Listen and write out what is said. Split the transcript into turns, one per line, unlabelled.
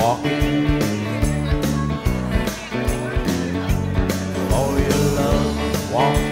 walking. For your love, walking.